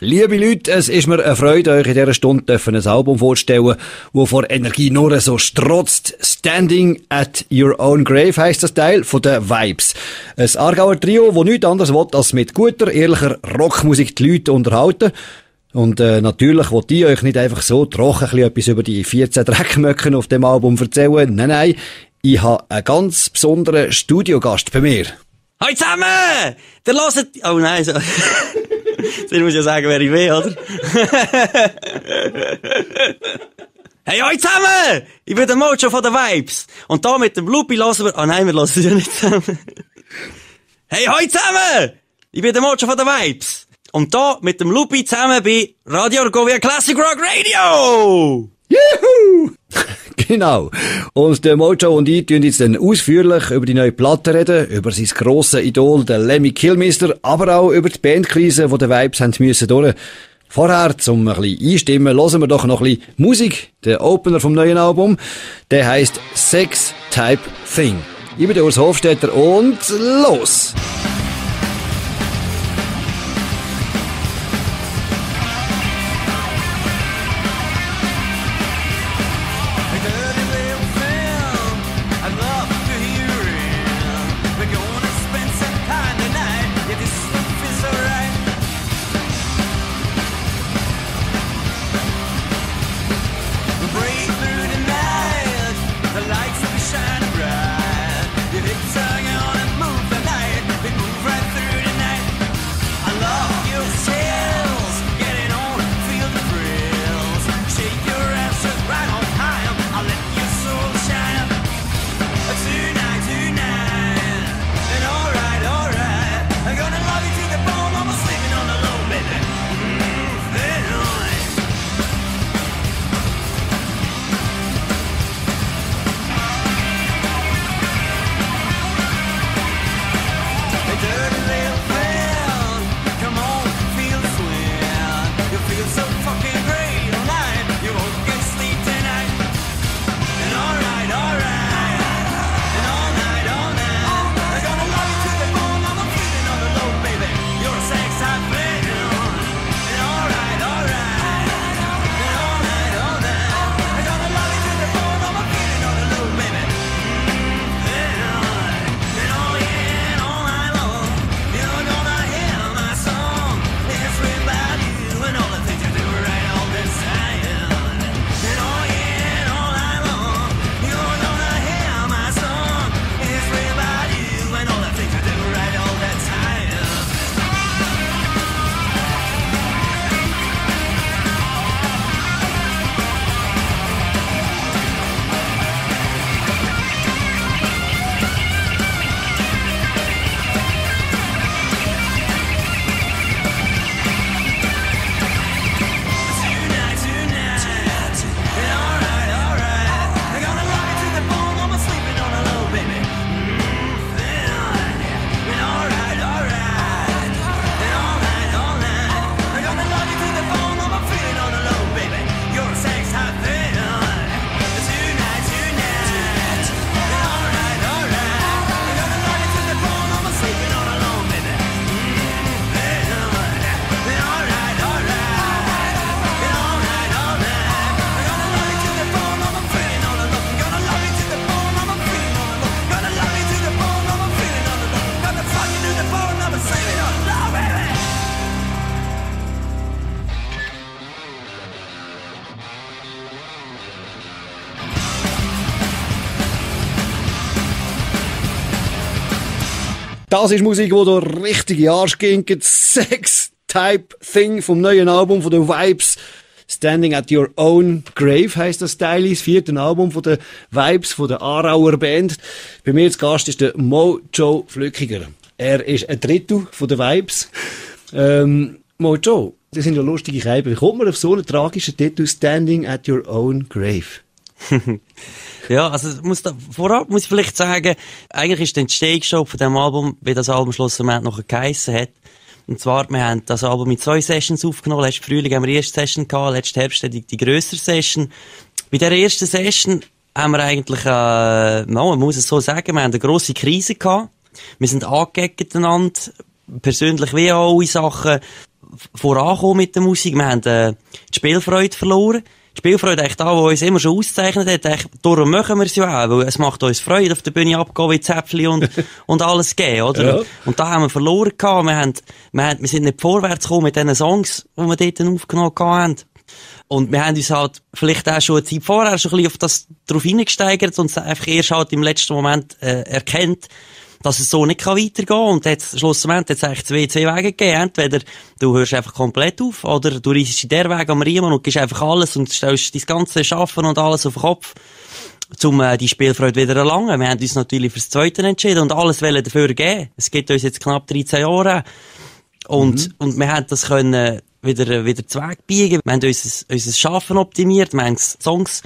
Liebe Leute, es ist mir eine Freude, euch in dieser Stunde ein Album vorzustellen, das vor Energie nur so strotzt. Standing at Your Own Grave heisst das Teil von den Vibes. Ein Aargauer Trio, das nichts anderes will, als mit guter, ehrlicher Rockmusik die Leute unterhalten. Und äh, natürlich wollte ich euch nicht einfach so trocken etwas über die 14 Dreckmöcken auf dem Album erzählen. Nein, nein, ich habe einen ganz besonderen Studiogast bei mir. Hallo zusammen! Der hört... Oh nein, so... Jetzt muss ich ja sagen, wer ich will, oder? hey, hallo zusammen! Ich bin der Mojo von den Vibes. Und da mit dem Lupi hören wir... Ah oh nein, wir hören es ja nicht zusammen. hey, hallo zusammen! Ich bin der Mojo von den Vibes. Und da mit dem Lupi zusammen bei Radio Argovia Classic Rock Radio! Juhu! Genau. Und der Mojo und ich tun jetzt dann ausführlich über die neue Platte reden, über sein grosses Idol, den Lemmy Killmister, aber auch über die Bandkrise, die die Vibes haben müssen durch. Vorher, zum ein bisschen einstimmen, hören wir doch noch ein bisschen Musik. Der Opener vom neuen Album, der heißt Sex Type Thing. Ich bin der Urs Hofstetter und los! Das ist Musik, wo der richtige Arsch ging. Sex Type Thing vom neuen Album von den Vibes. Standing at Your Own Grave heisst das Teil, das vierte Album von den Vibes, von der Aarauer Band. Bei mir als Gast ist der Mojo Flückiger. Er ist ein Drittel von den Vibes. Ähm, Mojo, das sind ja lustige Scheiben. Wie kommt man auf so einen tragischen Titel Standing at Your Own Grave? Ja, also muss da, vorab muss ich vielleicht sagen, eigentlich ist der Entstehungsshow von diesem Album, wie das Album schlussendlich noch geheissen hat. Und zwar, wir haben das Album mit zwei Sessions aufgenommen. Letzten Frühling haben wir die erste Session gehabt, letzten Herbst die, die grössere Session. Bei der ersten Session haben wir eigentlich, äh, no, man muss es so sagen, wir haben eine grosse Krise gehabt. Wir sind angeeckt einander, persönlich wie auch alle Sachen, vorankommen mit der Musik. Wir haben äh, die Spielfreude verloren. Die Spielfreude eigentlich da, wo uns immer schon auszeichnet hat. Eigentlich, darum machen wir es ja auch, weil es macht uns Freude, auf der Bühne abgehen, wie Zäpfchen und, und alles geben, oder? Ja. Und da haben wir verloren gehabt. Wir, haben, wir, haben, wir sind nicht vorwärts gekommen mit den Songs, die wir dort aufgenommen haben. Und wir haben uns halt vielleicht auch schon eine Zeit vorher schon ein bisschen auf das drauf hineingesteigert und einfach erst halt im letzten Moment äh, erkennt, dass es so nicht kann weitergehen kann. Und jetzt, schlussendlich, es eigentlich zwei, zwei Wege gegeben. Entweder du hörst einfach komplett auf, oder du reist in der Weg am Riemen und gibst einfach alles und stellst dein ganze Schaffen und alles auf den Kopf, um äh, die Spielfreude wieder erlangen. Wir haben uns natürlich fürs Zweite entschieden und alles wollen dafür geben. Es gibt uns jetzt knapp 13 Jahre. Und, mhm. und wir haben das können wieder, wieder biegen. Wir haben unser, unser Schaffen optimiert. Wir haben Songs,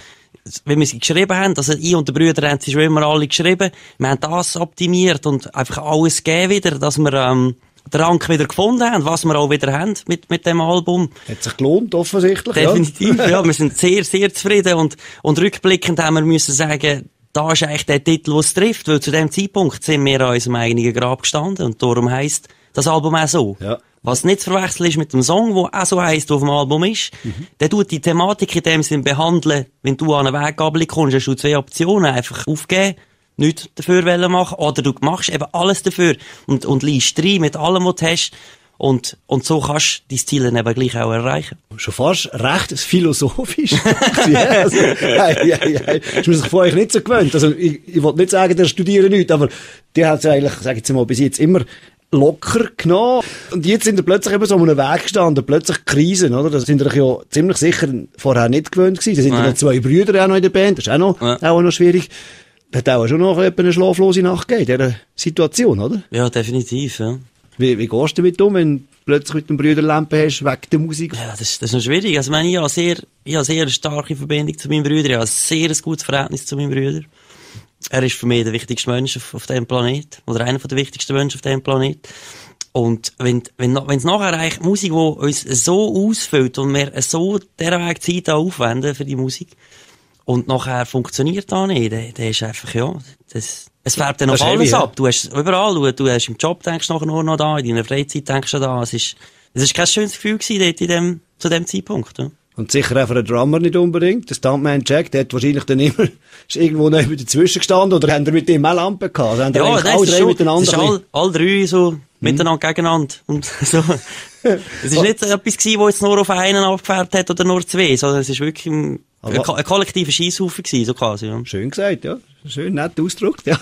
wie wir sie geschrieben haben, also ich und die Brüder haben sie schon immer alle geschrieben. Wir haben das optimiert und einfach alles gegeben wieder, dass wir, ähm, den Rank wieder gefunden haben, was wir auch wieder haben mit, mit dem Album. Hat sich gelohnt, offensichtlich. Definitiv, ja. ja. Wir sind sehr, sehr zufrieden und, und rückblickend haben wir müssen sagen, da ist eigentlich der Titel, was trifft, weil zu dem Zeitpunkt sind wir an unserem eigenen Grab gestanden und darum heisst das Album auch so. Ja. Was nicht zu verwechseln ist mit dem Song, der auch so heisst, der auf dem Album ist. Mhm. Der tut die Thematik in dem Sinn behandeln, wenn du an eine Weggabel kommst, hast du zwei Optionen. Einfach aufgeben, nichts dafür machen, oder du machst eben alles dafür und, und liest rein mit allem, was du hast. Und, und so kannst du dein Ziel dann eben gleich auch erreichen. Schon fast recht philosophisch. ja, also, hey, hey, hey. Das ist sich von euch nicht so gewöhnt. Also, ich, ich wollte nicht sagen, der studiert nichts, aber der hat es eigentlich, sag ich jetzt mal, bis jetzt immer locker genommen. Und jetzt sind wir plötzlich eben so um einen Weg gestanden, plötzlich Krisen, oder? Das sind wir ja ziemlich sicher vorher nicht gewöhnt gewesen. Da sind ja noch zwei Brüder auch noch in der Band, das ist auch noch, ja. auch noch schwierig. Hat auch schon noch eine schlaflose Nacht gegeben, in dieser Situation, oder? Ja, definitiv, ja. Wie, wie gehst du damit um, wenn du plötzlich mit dem Brüder Lampe hast, wegen der Musik? Ja, das, das ist noch schwierig. Also, ich meine, ich habe sehr, ich habe sehr starke Verbindung zu meinem Bruder, ich habe ein sehr gutes Verhältnis zu meinem Bruder. Er ist für mich der wichtigste Mensch auf, auf diesem Planet. Oder einer der wichtigsten Menschen auf diesem Planet. Und wenn, wenn, wenn es nachher eigentlich Musik, die uns so ausfüllt und wir so derweg Zeit aufwenden für die Musik und nachher funktioniert da nicht, dann, dann ist einfach, ja, das, es färbt dann noch alles heavy, ab. Du hast überall, du, du hast im Job denkst nachher nur noch da, in deiner Freizeit denkst du da. Es ist, es ist kein schönes Gefühl gewesen dort in dem, zu dem Zeitpunkt. Ja. Und sicher auch für einen Drummer nicht unbedingt. Der Stuntman Jack, der hat wahrscheinlich dann immer, ist irgendwo neben dazwischen gestanden oder haben wir mit ihm auch Lampen gehabt? Also haben ja, alle drei schon, miteinander? Das ist all, all drei so hm. miteinander gegeneinander. Und so. es ist nicht etwas gewesen, wo jetzt nur auf einen abgefärbt hat oder nur zwei, sondern es ist wirklich ein, ein, ein kollektiver Scheisshaufen gewesen, so quasi. Ja. Schön gesagt, ja. Schön, nett ausgedrückt, ja.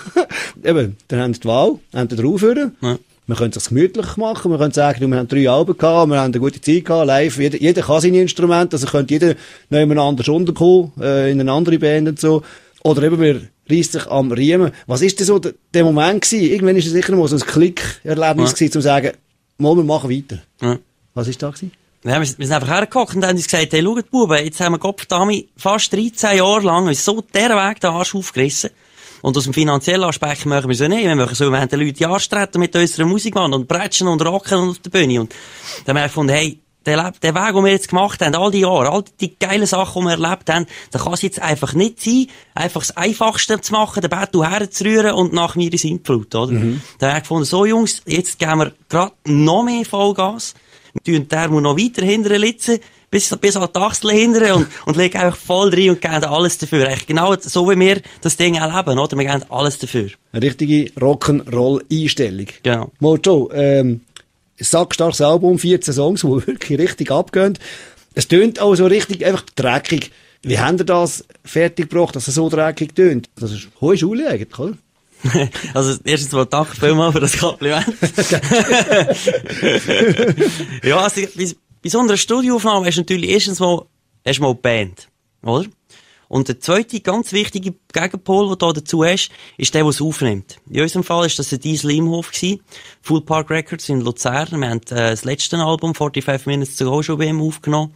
Eben, dann haben sie die Wahl, haben sie draufhören. Ja. Man könnte es gemütlich machen, man könnte sagen, wir haben drei Alben gehabt, wir haben eine gute Zeit gehabt, live, jeder, jeder kann sein Instrument, also könnte jeder noch anders unterkommen, äh, in eine andere Band und so. Oder eben, wir reißt sich am Riemen. Was ist denn so der, der Moment gewesen? Irgendwann ist es sicher mal so ein Klick-Erlebnis ja. gewesen, zu sagen, mal, wir machen weiter. Ja. Was ist da gewesen? Ja, wir, sind einfach hergekommen und haben uns gesagt, hey, schaut, Buben, jetzt haben wir Gott fast 13 Jahre lang uns so der Weg den Arsch aufgerissen. Und aus dem finanziellen Aspekt machen wir so nicht. Wir machen so, wir haben den Leuten Jahrstretten mit unserer Musik machen und bretschen und rocken auf der Bühne. Und dann haben wir gefunden, hey, der, der Weg, den wir jetzt gemacht haben, all die Jahre, all die geilen Sachen, die wir erlebt haben, da kann es jetzt einfach nicht sein, einfach das Einfachste zu machen, den Battle herzurühren und nach mir ins Influt, oder? Mhm. Dann haben wir gefunden, so Jungs, jetzt geben wir gerade noch mehr Vollgas. Wir tun den noch weiter hinterher litzen, bis, bis an die Achsel hinterher und, und legen einfach voll rein und geben alles dafür. Echt genau so wie wir das Ding erleben, oder? Wir geben alles dafür. Eine richtige Rock'n'Roll-Einstellung. Genau. Mojo, ähm, sackstarkes Album, 14 Songs, die wirklich richtig abgehen. Es tönt auch so richtig einfach dreckig. Wie habt ihr das fertiggebracht, dass es so dreckig tönt? Das ist hohe Schule eigentlich, oder? also, erstens mal danke vielmals für das Kompliment. ja, also, bei, so einer Studioaufnahme hast du natürlich erstens mal, hast mal Band, oder? Und der zweite ganz wichtige Gegenpol, den du da dazu hast, ist der, der es aufnimmt. In unserem Fall ist das ein Diesel Imhof gewesen. Full Park Records in Luzern. Wir haben äh, das letzte Album, 45 Minutes to Go, schon bei ihm aufgenommen.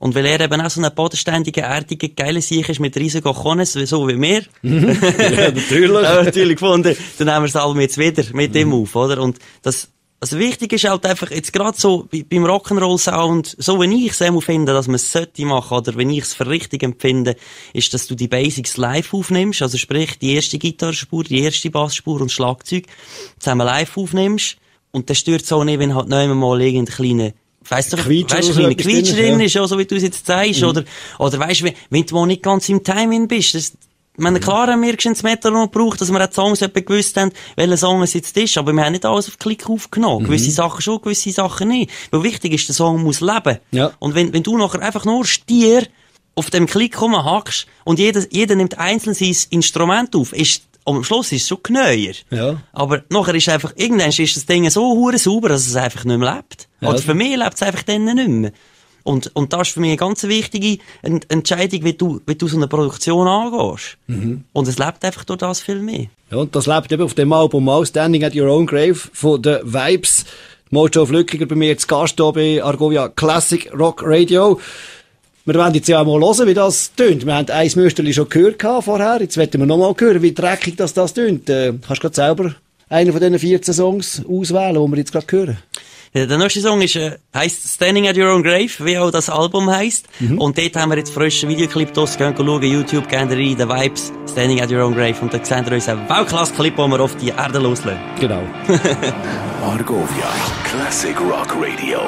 Und weil er eben auch so ein bodenständiger, erdiger, geiler Sieg ist mit riesigen Kones, so wie wir. Mhm. ja, natürlich. haben natürlich gefunden, dann nehmen wir das Album jetzt wieder mit ihm auf, oder? Und das, also wichtig ist halt einfach, jetzt gerade so beim Rock'n'Roll-Sound, so wie ich es immer finde, dass man es sollte machen, oder wenn ich es für richtig empfinde, ist, dass du die Basics live aufnimmst, also sprich, die erste Gitarrespur, die erste Bassspur und Schlagzeug zusammen live aufnimmst, und dann stört es auch nicht, wenn halt noch einmal irgendein kleiner weißt du, weißt du, Quietscher drin, ist, ja, so wie du es jetzt sagst, oder, oder weißt du, wenn, wenn du mal nicht ganz im Timing bist, das, ich meine, klar haben wir das Metronom gebraucht, dass wir auch die Songs etwa gewusst haben, welcher Song es jetzt ist, aber wir haben nicht alles auf Klick aufgenommen. Gewisse Sachen schon, gewisse Sachen nicht. Weil wichtig ist, der Song muss leben. Ja. Und wenn, wenn du nachher einfach nur Stier auf dem Klick rumhackst und jeder, jeder nimmt einzeln sein Instrument auf, ist, am Schluss ist es schon geneuer. Ja. Aber nachher ist einfach, irgendwann ist das Ding so hure sauber, dass es einfach nicht mehr lebt. Ja. Oder für mich lebt es einfach dann nicht mehr. Und, und das ist für mich eine ganz wichtige Ent Entscheidung, wie du, wie du so eine Produktion angehst. Mhm. Und es lebt einfach durch das viel mehr. Ja, und das lebt eben auf dem Album auch, Standing at Your Own Grave von den Vibes. Mojo Flückiger bei mir zu Gast hier bei Argovia Classic Rock Radio. Wir wollen jetzt ja auch mal hören, wie das tönt. Wir haben ein Müsterli schon gehört vorher. Jetzt werden wir noch mal hören, wie dreckig das, das tönt. Äh, kannst du gerade selber einen von diesen 14 Songs auswählen, die wir jetzt gerade hören? Ja, Der nächste Song ist, äh, heisst Standing at Your Own Grave, wie auch das Album heisst. Mhm. Und dort haben wir jetzt frischen Videoclip draus. Gehen schauen, YouTube, gerne rein, The Vibes, Standing at Your Own Grave. Und da seht ihr uns einen Weltklasse-Clip, den wir auf die Erde loslassen. Genau. Argovia Classic Rock Radio.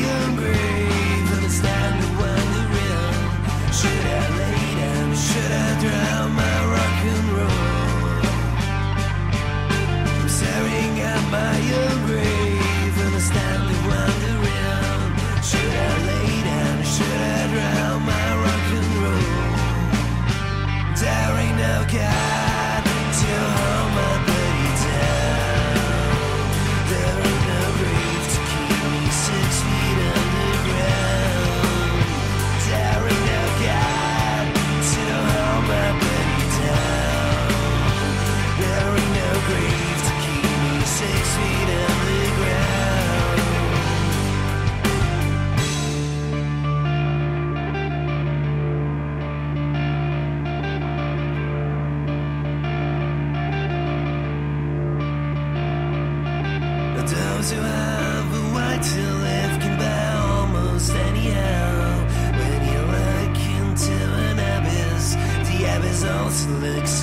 At Those who have a to live can buy almost anyhow. When you look into an abyss, the abyss also looks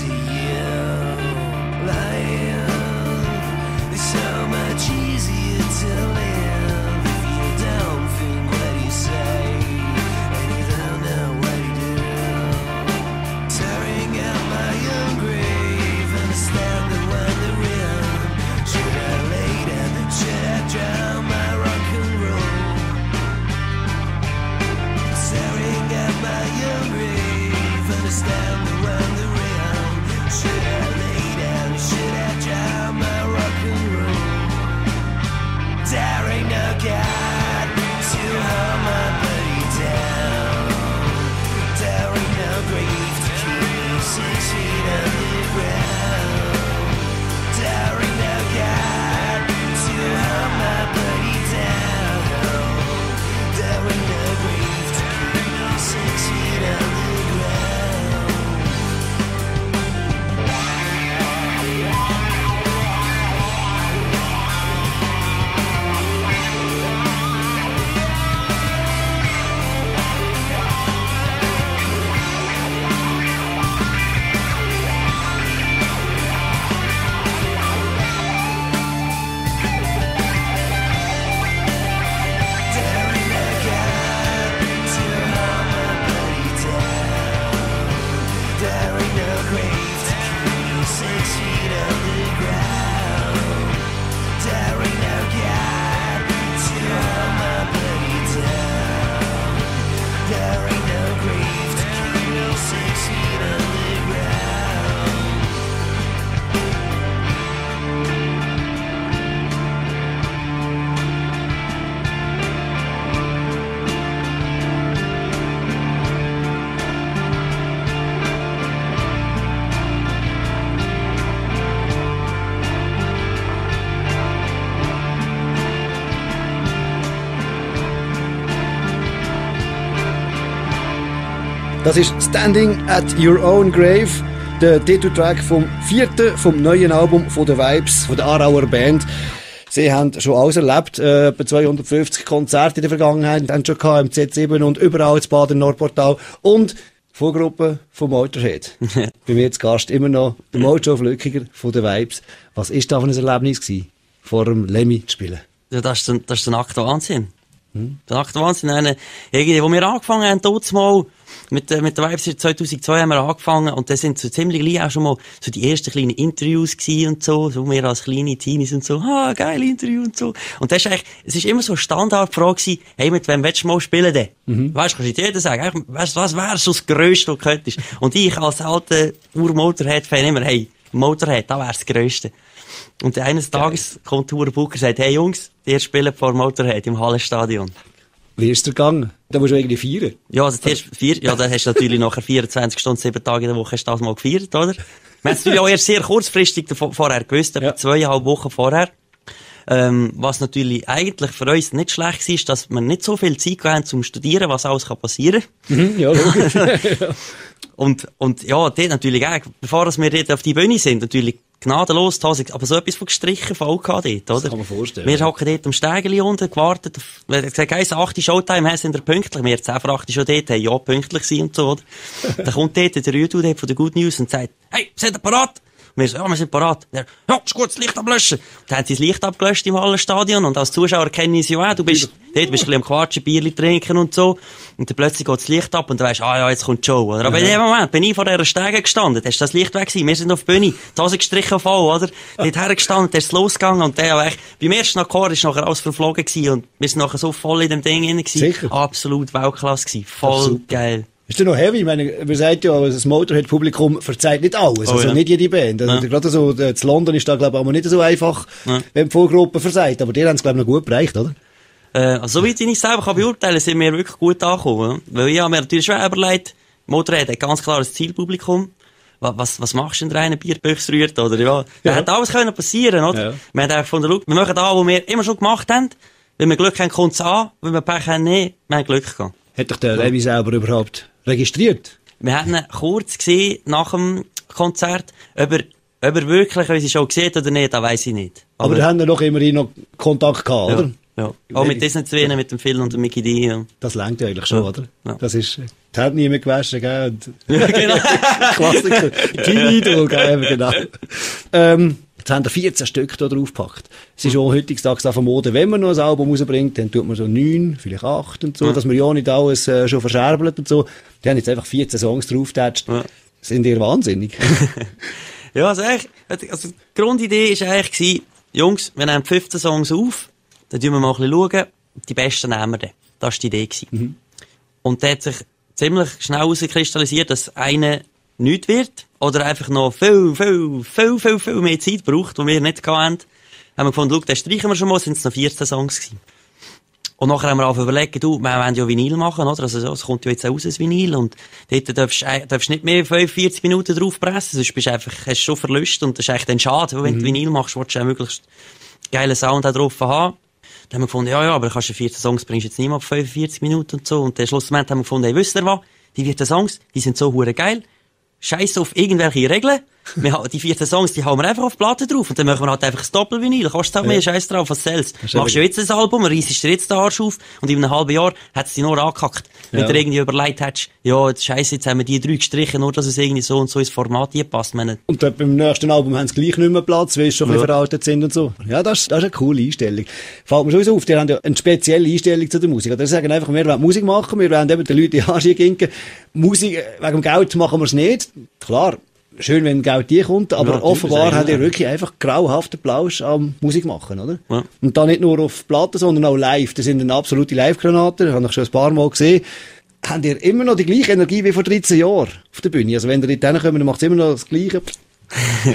Das ist Standing at Your Own Grave, der Titeltrack vom vierten, vom neuen Album von The Vibes, von der Arauer Band. Sie haben schon alles erlebt, äh, etwa 250 Konzerte in der Vergangenheit, haben schon gehabt im Z7 und überall zu Baden Nordportal und Vorgruppe von Motorhead. Bei mir jetzt Gast immer noch der Mojo Flückiger von The Vibes. Was ist da für ein Erlebnis gewesen, vor dem Lemmy zu spielen? Ja, das ist, der- das ist der nackte Wahnsinn. Der nackte Wahnsinn. Eine, irgendwie, wo wir angefangen haben, dort mal, mit, mit der Vibes 2002 haben wir angefangen und da sind so ziemlich gleich auch schon mal so die ersten kleinen Interviews gewesen und so, so wir als kleine Teenies und so, ah, geil Interview und so. Und das ist eigentlich, es ist immer so eine Standardfrage gewesen, hey, mit wem willst du mal spielen denn? Weißt du, kannst du jeder sagen, weißt, du, was wäre so das Grösste, was du könntest? Und ich als alter Ur-Motorhead-Fan immer, hey, Motorhead, da wär's das Grösste. Und eines Tages kommt Hure Booker und sagt, hey Jungs, ihr spielt vor Motorhead im Hallenstadion. Wie ist der gegangen? Da musst du irgendwie feiern. Ja, also zuerst vier, ja, dann hast du natürlich nachher 24 Stunden, sieben Tage in der Woche hast du das mal gefeiert, oder? Wir haben es natürlich auch erst sehr kurzfristig davor, vorher gewusst, etwa Ja. zweieinhalb Wochen vorher. Ähm, was natürlich eigentlich für uns nicht schlecht war, ist, dass wir nicht so viel Zeit haben zum Studieren, was alles kann passieren Mhm, ja, logisch. Und, und ja, dort natürlich auch, bevor wir dort auf die Bühne sind, natürlich gnadenlos, Hose, aber so etwas von gestrichen voll gehabt dort, oder? kann man vorstellen. Wir hocken dort am Stegeli unten, gewartet auf, wir haben gesagt, heisst, 8 Showtime, haben sind wir pünktlich, wir 10 vor 8 schon dort, haben ja pünktlich sein und so, oder? Dann kommt dort der Rüdu dort von der Good News und sagt, hey, seid ihr parat? Wir so, ja, wir sind parat. Ja, ist gut, das Licht ablöschen. Dann haben sie das Licht abgelöscht im Hallenstadion und als Zuschauer kennen sie ja auch, du bist, dort bist du ein am Quatschen, Bierli trinken und so. Und dann plötzlich geht das Licht ab und dann du, ah ja, jetzt kommt die Show, oder? Aber in dem Moment bin ich vor dieser Stege gestanden, da ist das Licht weg gewesen, wir sind auf der Bühne, die Hose gestrichen voll, oder? Dort hergestanden, da ist es losgegangen und der, echt, beim ersten Akkord ist nachher alles verflogen gewesen und wir sind nachher so voll in dem Ding drin gewesen. Sicher. Absolut Weltklasse gewesen. Voll geil. Ist ja noch heavy? Ich meine, man sagt ja, das Motorhead-Publikum verzeiht nicht alles. Oh, also ja. nicht jede Band. Also, Ja. Gerade so, zu London ist da, glaube ich, auch nicht so einfach, Ja. wenn die Vorgruppe versagt. Aber die haben es, glaube ich, noch gut bereicht, oder? Äh, also, soweit ich nicht selber kann beurteilen, sind wir wirklich gut angekommen. Weil ich habe mir natürlich schon überlegt, Motorrad hat ganz klar ein Zielpublikum. Was, was, machst du in der einen Bierbüchse rührt, oder? Ja. Da Ja. hätte alles können passieren, oder? Ja. Wir haben einfach gefunden, schau, wir machen da, was wir immer schon gemacht haben. Wenn wir Glück haben, kommt es an. Wenn wir Pech haben, nicht. Wir haben Glück gehabt. Hat dich der Levi selber überhaupt registriert? Wir haben ihn kurz gesehen, nach dem Konzert. Ob er, ob er wirklich unsere Show gesehen oder nicht, das weiss ich nicht. Aber da haben wir doch immerhin noch Kontakt gehabt, ja, oder? ja. Auch mit diesen zwei, mit dem Phil und dem Mickey D. Ja. Das längt ja eigentlich schon, Ja. oder? Ja. Das ist, die hat niemand gewaschen, gell? Und genau. Klassiker. Idol, gell? Genau. Ähm, jetzt haben wir 14 Stück da draufgepackt. Es ist auch heutzutage der Mode, wenn man noch ein Album rausbringt, dann tut man so neun, vielleicht acht und so, dass man ja nicht alles äh, schon verscherbelt und so. Die haben jetzt einfach 14 Songs draufgetatscht. Ja. Sind ihr wahnsinnig? Ja, also eigentlich, also die Grundidee war eigentlich, gewesen, Jungs, wir nehmen 15 Songs auf, dann schauen wir mal ein bisschen, schauen, die besten nehmen wir dann. Das war die Idee. Gewesen. Und da hat sich ziemlich schnell herauskristallisiert, dass eine nichts wird, oder einfach noch viel, viel, viel, viel, viel mehr Zeit braucht, die wir nicht hatten. Haben wir gefunden, schau, den streichen wir schon mal, sind es noch 14 Songs gewesen. Und nachher haben wir auch überlegt, du, wir wollen ja Vinyl machen, oder? Also, so, es kommt ja jetzt auch raus, das Vinyl. Und dort darfst du nicht mehr 45 Minuten draufpressen, sonst bist du einfach, hast du schon Verlust und das ist eigentlich dann schade, weil wenn du Vinyl machst, willst du auch möglichst geilen Sound auch drauf haben. Dann haben wir gefunden, ja, ja, aber du kannst ja 14 Songs bringst du jetzt auf 45 Minuten und so. Und dann schlussendlich haben wir gefunden, hey, wisst ihr was? Die 14 Songs, die sind so hure geil. Scheiß auf irgendwelche Regeln. Wir die 14 Songs, die hauen wir einfach auf die Platte drauf. Und dann machen wir halt einfach das Doppelvinyl. Kostet halt mehr Scheiß drauf, was ist Machst du jetzt ein Album, reissest dir jetzt den Arsch auf und in einem halben Jahr hat es dich nur angekackt. Wenn Ja. du irgendwie überlegt hättest, ja, jetzt Scheiße, jetzt haben wir die drei gestrichen, nur dass es irgendwie so und so ins Format hier passt. Und dort beim nächsten Album haben sie gleich nicht mehr Platz, weil sie schon ein bisschen Ja. veraltet sind und so. Ja, das, das ist eine coole Einstellung. Fällt mir schon auf, die haben ja eine spezielle Einstellung zu der Musik. Oder sie sagen einfach, wir wollen Musik machen, wir wollen eben den Leuten die Arsch. Musik, äh, wegen dem Geld machen wir es nicht. Klar, schön, wenn Geld die kommt, aber Ja, offenbar haben die wirklich einfach grauhaften Plausch am Musik machen, oder? Ja. Und da nicht nur auf Platten, sondern auch live. Das sind eine absolute Live-Granate, das habe ich schon ein paar Mal gesehen. Habt ihr immer noch die gleiche Energie wie vor 13 Jahren auf der Bühne? Also wenn ihr dort hinkommt, dann macht es immer noch das Gleiche.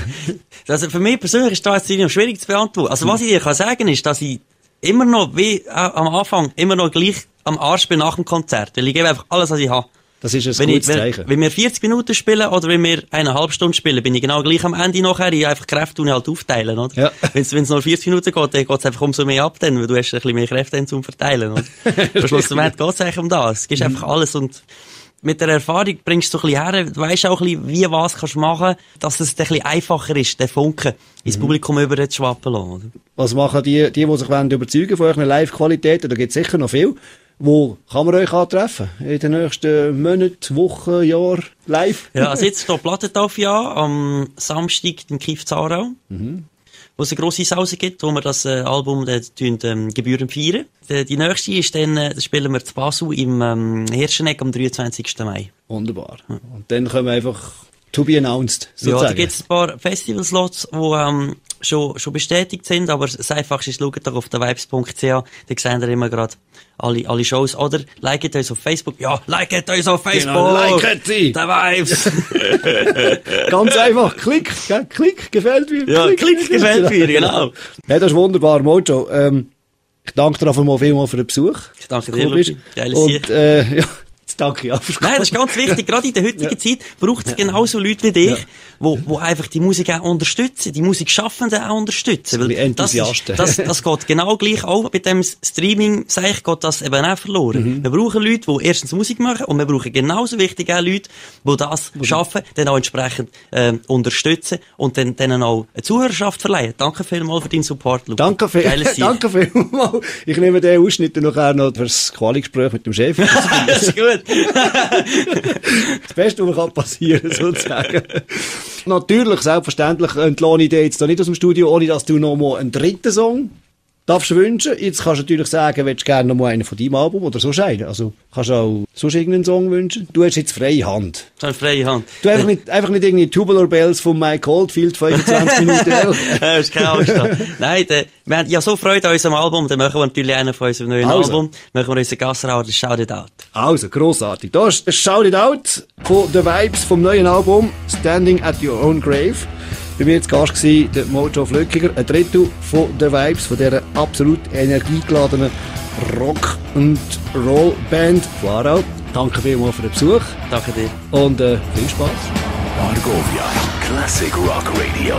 Also für mich persönlich ist das jetzt schwierig zu beantworten. Also was ich dir kann sagen ist, dass ich immer noch, wie äh, am Anfang, immer noch gleich am Arsch bin nach dem Konzert. Weil ich gebe einfach alles, was ich habe. Das ist ein Wenn, ich, gutes wenn, Zeichen. wenn wir 40 Minuten spielen oder wenn wir eineinhalb Stunden spielen, bin ich genau gleich am Ende nachher. Ich einfach Kräfte und halt aufteilen, oder? Ja. Wenn es nur 40 Minuten geht, dann geht es einfach umso mehr ab, dann, weil du hast ein bisschen mehr Kräfte dann zum Verteilen, oder? Am Schluss geht es eigentlich um das. Du gibst einfach alles und mit der Erfahrung bringst du so ein bisschen her, du weisst auch ein bisschen, wie was kannst du machen, dass es ein bisschen einfacher ist, den Funken ins Publikum über zu schwappen lassen? Was machen die, die, die sich wollen überzeugen von euren Live-Qualitäten? Da gibt es sicher noch viel. Wo kann man euch antreffen? In den nächsten Monaten, Wochen, Jahren, live? Ja, also jetzt steht Plattentaufe ja am Samstag im Kief Zarau. Wo es eine grosse Sause gibt, wo wir das äh, Album äh, tun, ähm, Gebühren feiern. Die, die nächste ist dann, äh, spielen wir zu Basel im ähm, Hirscheneck am 23. Mai. Wunderbar. Und dann können wir einfach to be announced, Ja, da sozusagen. gibt es ein paar Festivalslots, die ähm, schon, schon bestätigt sind, aber das Einfachste ist, schaut doch auf der vibes.ch, da sehen ihr immer gerade alle, alle Shows. Oder liket uns auf Facebook. Ja, liket uns auf Facebook! Genau, liket sie. Der Vibes! Ganz einfach. Klick, gell? Klick, gefällt mir. ja, klick, gefällt mir, genau. Ja, das ist wunderbar, Mojo. Ähm, ich danke dir einfach mal vielmal für den Besuch. Ich danke dir. Lupi. Geiles Und, äh, ja, danke fürs Nein, das ist ganz wichtig. Gerade in der heutigen Zeit braucht es genauso Leute wie dich, wo, wo einfach die Musik auch unterstützen, die Musikschaffenden auch unterstützen. Ein bisschen das, ist, Enthusiasten. das, das geht genau gleich auch bei dem Streaming, sag ich, geht das eben auch verloren. Mhm. Wir brauchen Leute, die erstens Musik machen und wir brauchen genauso wichtig auch Leute, die das schaffen, dann auch entsprechend ähm, unterstützen und dann denen auch eine Zuhörerschaft verleihen. Danke vielmals für deinen Support, Luke. Danke viel, danke vielmals. Ich nehme den Ausschnitt nachher noch fürs Quali-Gespräch mit dem Chef. das ist gut. Das Beste, was kann passieren, sozusagen. Natürlich, selbstverständlich, entlohne ich dich jetzt da nicht aus dem Studio, ohne dass du noch mal einen dritten Song darfst wünschen. Jetzt kannst du natürlich sagen, willst du gerne noch mal einen von deinem Album oder so einen. Also, kannst du auch sonst irgendeinen Song wünschen. Du hast jetzt freie Hand. Das ist eine freie Hand. Du einfach nicht, einfach nicht irgendwie Tubular Bells von Mike Oldfield 25 Minuten. Ja, ist keine Angst. Nein, der, wir haben ja so Freude an unserem Album, dann machen wir natürlich einen von unserem neuen Also. Album, machen wir unseren Gassenauer, das Shout It Out. Also, grossartig. Da ist ein Shout It Out von The Vibes vom neuen Album Standing at Your Own Grave. Bei mir jetzt Gast war der Mojo Flöckiger, ein Drittel von The Vibes, von dieser absolut energiegeladenen Rock- und Roll-Band von Aarau. Danke vielmals für den Besuch Danke dir. und äh, viel Spaß. Argovia Classic Rock Radio.